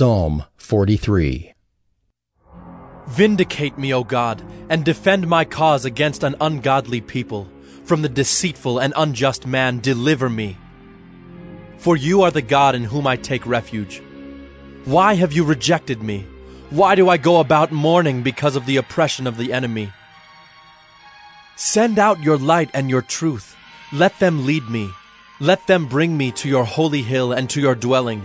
Psalm 43 Vindicate me, O God, and defend my cause against an ungodly people. From the deceitful and unjust man, deliver me. For you are the God in whom I take refuge. Why have you rejected me? Why do I go about mourning because of the oppression of the enemy? Send out your light and your truth. Let them lead me. Let them bring me to your holy hill and to your dwelling.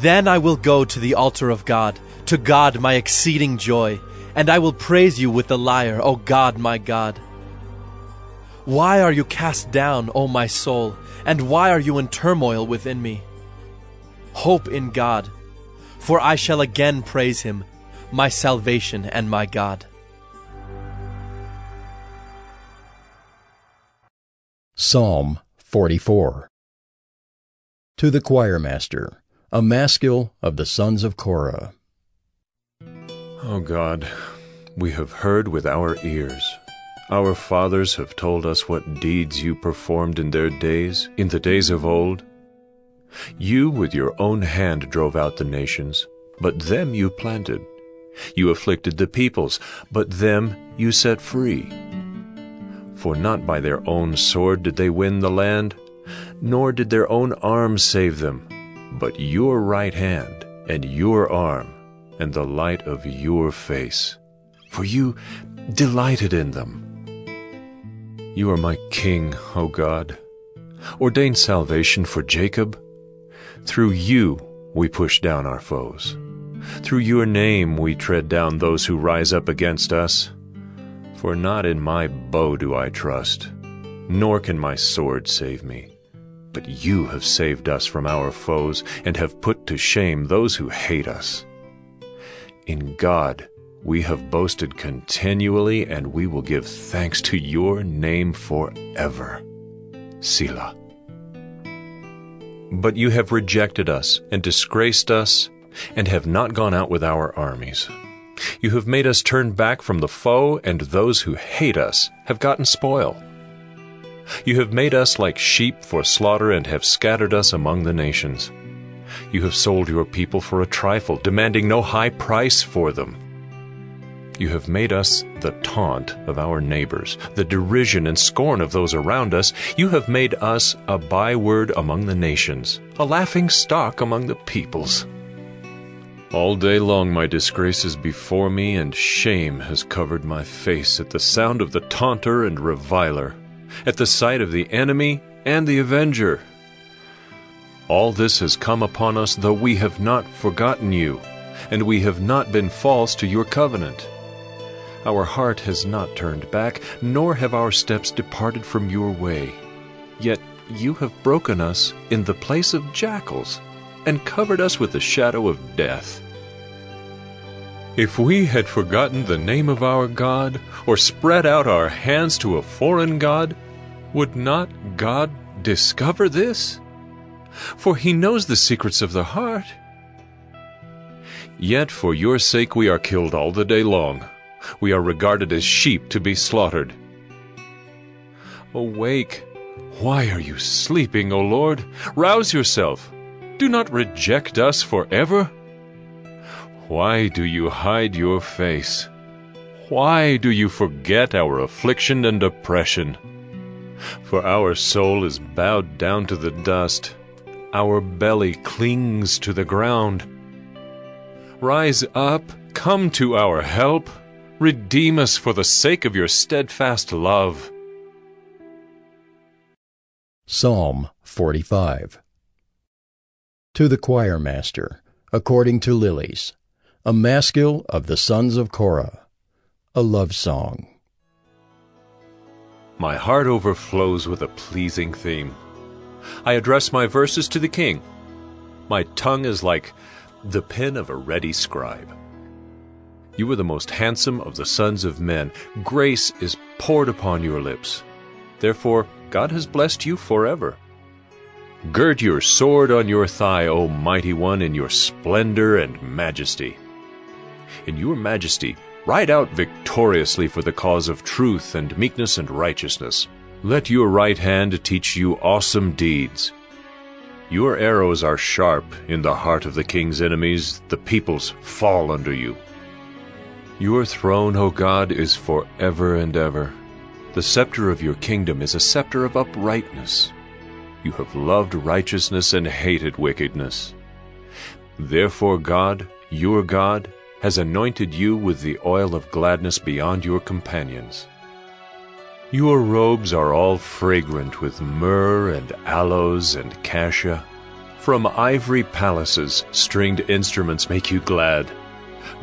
Then I will go to the altar of God, to God my exceeding joy, and I will praise you with the lyre, O God my God. Why are you cast down, O my soul, and why are you in turmoil within me? Hope in God, for I shall again praise him, my salvation and my God. Psalm 44 To the choir master, a maskil of the sons of Korah. Oh o God, we have heard with our ears. Our fathers have told us what deeds you performed in their days, in the days of old. You with your own hand drove out the nations, but them you planted. You afflicted the peoples, but them you set free. For not by their own sword did they win the land, nor did their own arm save them, but your right hand and your arm and the light of your face. For you delighted in them. You are my king, O God. Ordain salvation for Jacob. Through you we push down our foes. Through your name we tread down those who rise up against us. For not in my bow do I trust, nor can my sword save me. But you have saved us from our foes, and have put to shame those who hate us. In God we have boasted continually, and we will give thanks to your name forever. Selah. But you have rejected us, and disgraced us, and have not gone out with our armies. You have made us turn back from the foe, and those who hate us have gotten spoil. You have made us like sheep for slaughter, and have scattered us among the nations. You have sold your people for a trifle, demanding no high price for them. You have made us the taunt of our neighbors, the derision and scorn of those around us. You have made us a byword among the nations, a laughing stock among the peoples. All day long my disgrace is before me, and shame has covered my face at the sound of the taunter and reviler, at the sight of the enemy and the avenger. All this has come upon us, though we have not forgotten you, and we have not been false to your covenant. Our heart has not turned back, nor have our steps departed from your way. Yet you have broken us in the place of jackals, and covered us with the shadow of death. If we had forgotten the name of our God, or spread out our hands to a foreign God, would not God discover this? For he knows the secrets of the heart. Yet for your sake we are killed all the day long. We are regarded as sheep to be slaughtered. Awake! Why are you sleeping, O Lord? Rouse yourself. Do not reject us forever. Why do you hide your face? Why do you forget our affliction and oppression? For our soul is bowed down to the dust, our belly clings to the ground. Rise up, come to our help, redeem us for the sake of your steadfast love. Psalm 45 To the choir master, according to lilies, a maskil of the sons of Korah, a love song. My heart overflows with a pleasing theme. I address my verses to the king. My tongue is like the pen of a ready scribe. You are the most handsome of the sons of men. Grace is poured upon your lips. Therefore, God has blessed you forever. Gird your sword on your thigh, O mighty one, in your splendor and majesty. In your majesty, ride out victoriously for the cause of truth and meekness and righteousness. Let your right hand teach you awesome deeds. Your arrows are sharp in the heart of the king's enemies, the peoples fall under you. Your throne, O God, is for ever and ever. The scepter of your kingdom is a scepter of uprightness. You have loved righteousness and hated wickedness. Therefore God, your God, has anointed you with the oil of gladness beyond your companions. Your robes are all fragrant with myrrh and aloes and cassia. From ivory palaces, stringed instruments make you glad.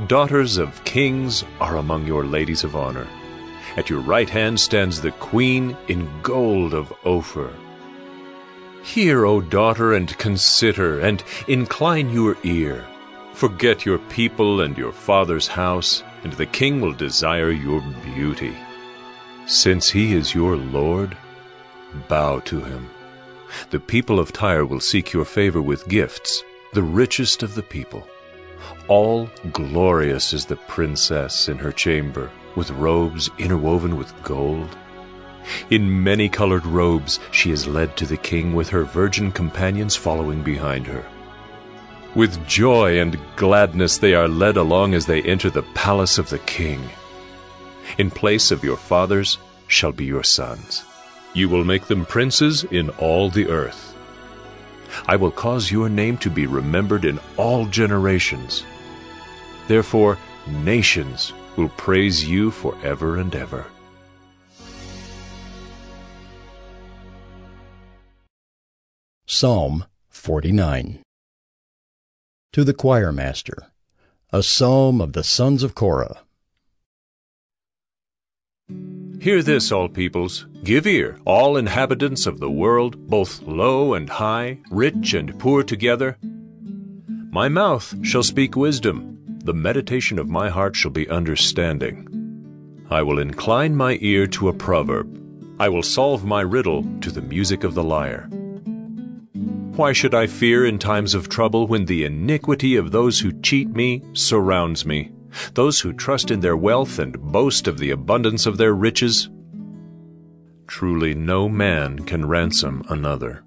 Daughters of kings are among your ladies of honor. At your right hand stands the queen in gold of Ophir. Hear, O daughter, and consider, and incline your ear. Forget your people and your father's house, and the king will desire your beauty. Since he is your Lord, bow to him. The people of Tyre will seek your favor with gifts, the richest of the people. All glorious is the princess in her chamber, with robes interwoven with gold. In many colored robes she is led to the king with her virgin companions following behind her. With joy and gladness they are led along as they enter the palace of the king. In place of your fathers shall be your sons. You will make them princes in all the earth. I will cause your name to be remembered in all generations. Therefore, nations will praise you forever and ever. Psalm 49 To the Choir Master, a psalm of the sons of Korah. Hear this, all peoples. Give ear, all inhabitants of the world, both low and high, rich and poor together. My mouth shall speak wisdom, the meditation of my heart shall be understanding. I will incline my ear to a proverb. I will solve my riddle to the music of the lyre. Why should I fear in times of trouble when the iniquity of those who cheat me surrounds me? those who trust in their wealth and boast of the abundance of their riches. Truly no man can ransom another,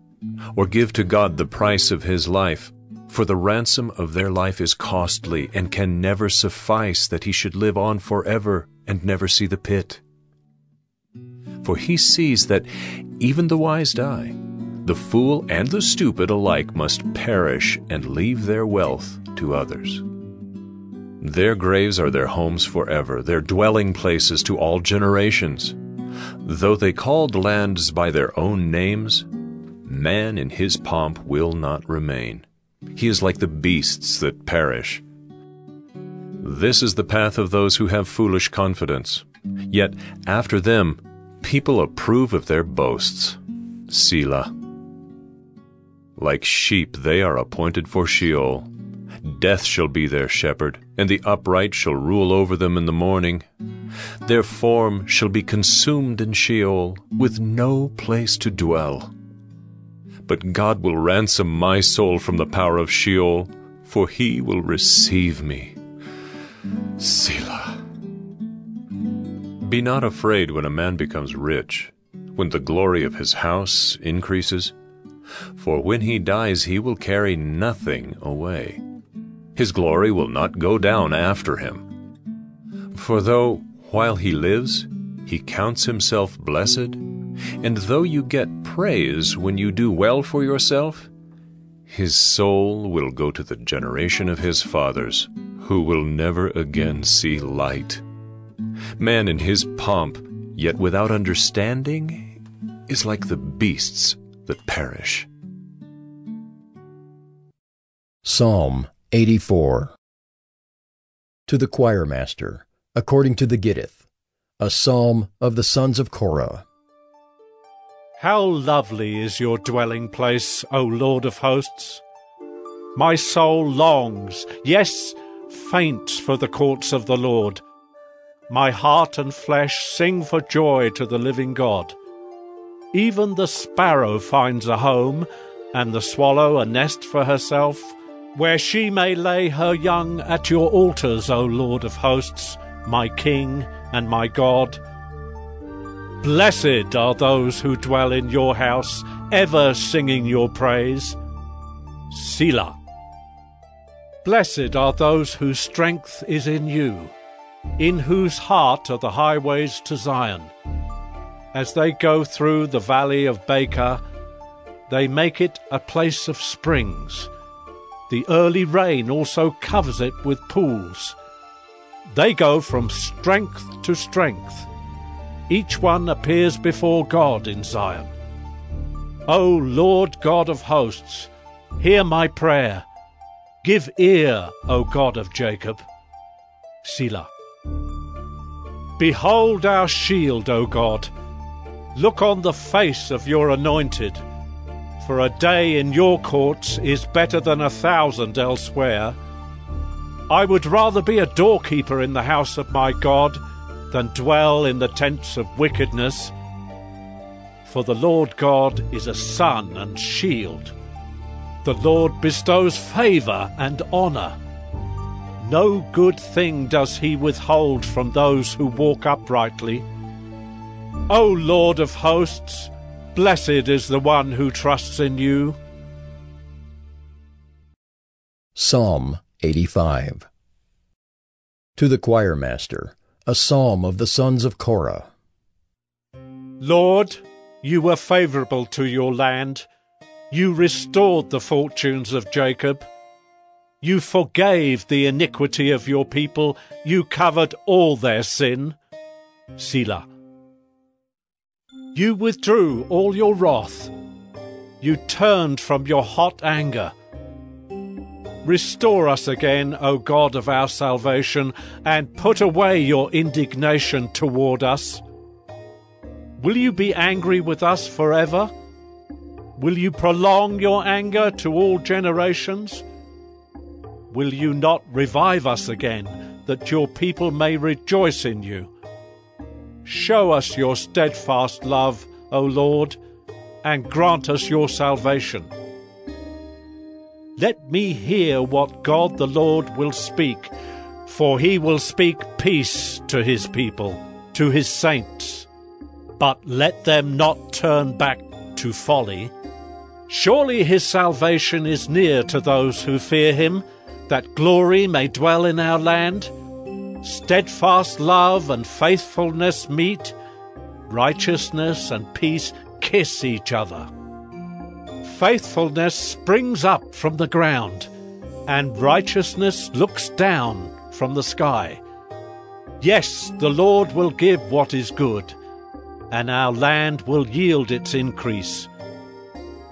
or give to God the price of his life, for the ransom of their life is costly, and can never suffice that he should live on forever and never see the pit. For he sees that even the wise die, the fool and the stupid alike must perish and leave their wealth to others. Their graves are their homes forever, their dwelling places to all generations. Though they called lands by their own names, man in his pomp will not remain. He is like the beasts that perish. This is the path of those who have foolish confidence. Yet after them, people approve of their boasts. Selah. Like sheep, they are appointed for Sheol. Death shall be their shepherd, and the upright shall rule over them in the morning. Their form shall be consumed in Sheol, with no place to dwell. But God will ransom my soul from the power of Sheol, for he will receive me. Selah. Be not afraid when a man becomes rich, when the glory of his house increases, for when he dies he will carry nothing away his glory will not go down after him. For though, while he lives, he counts himself blessed, and though you get praise when you do well for yourself, his soul will go to the generation of his fathers, who will never again see light. Man in his pomp, yet without understanding, is like the beasts that perish. Psalm 84 To the Choir Master, according to the Gittith, a psalm of the sons of Korah. How lovely is your dwelling place, O Lord of hosts! My soul longs, yes, faints for the courts of the Lord. My heart and flesh sing for joy to the living God. Even the sparrow finds a home, and the swallow a nest for herself where she may lay her young at your altars, O Lord of hosts, my King and my God. Blessed are those who dwell in your house, ever singing your praise. Selah. Blessed are those whose strength is in you, in whose heart are the highways to Zion. As they go through the valley of Baca, they make it a place of springs. The early rain also covers it with pools. They go from strength to strength. Each one appears before God in Zion. O Lord God of hosts, hear my prayer. Give ear, O God of Jacob. Selah. Behold our shield, O God. Look on the face of your anointed. For a day in your courts is better than a thousand elsewhere. I would rather be a doorkeeper in the house of my God than dwell in the tents of wickedness. For the Lord God is a sun and shield. The Lord bestows favour and honour. No good thing does he withhold from those who walk uprightly. O Lord of hosts, blessed is the one who trusts in you. Psalm 85 To the choir master, a psalm of the sons of Korah. Lord, you were favourable to your land. You restored the fortunes of Jacob. You forgave the iniquity of your people. You covered all their sin. Selah. You withdrew all your wrath. You turned from your hot anger. Restore us again, O God of our salvation, and put away your indignation toward us. Will you be angry with us forever? Will you prolong your anger to all generations? Will you not revive us again, that your people may rejoice in you? Show us your steadfast love, O Lord, and grant us your salvation. Let me hear what God the Lord will speak, for he will speak peace to his people, to his saints. But let them not turn back to folly. Surely his salvation is near to those who fear him that glory may dwell in our land? Steadfast love and faithfulness meet, righteousness and peace kiss each other. Faithfulness springs up from the ground, and righteousness looks down from the sky. Yes, the Lord will give what is good, and our land will yield its increase.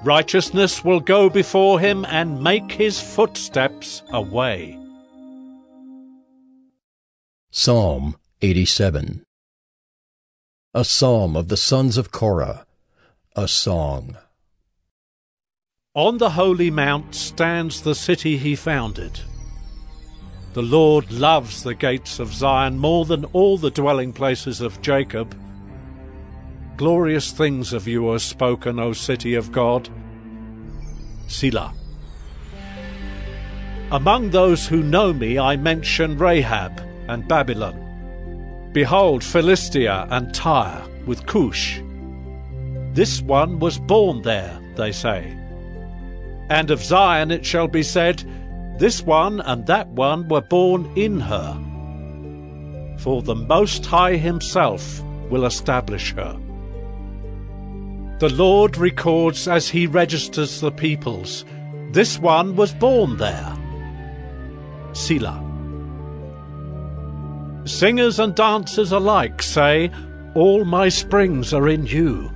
Righteousness will go before him and make his footsteps a way. Psalm 87 A psalm of the sons of Korah, a song. On the holy mount stands the city he founded. The Lord loves the gates of Zion more than all the dwelling places of Jacob. Glorious things of you are spoken, O city of God. Selah. Among those who know me, I mention Rahab and Babylon. Behold, Philistia and Tyre with Cush. This one was born there, they say. And of Zion it shall be said, This one and that one were born in her. For the Most High Himself will establish her. The Lord records as he registers the peoples. This one was born there. Selah. Singers and dancers alike say, All my springs are in you.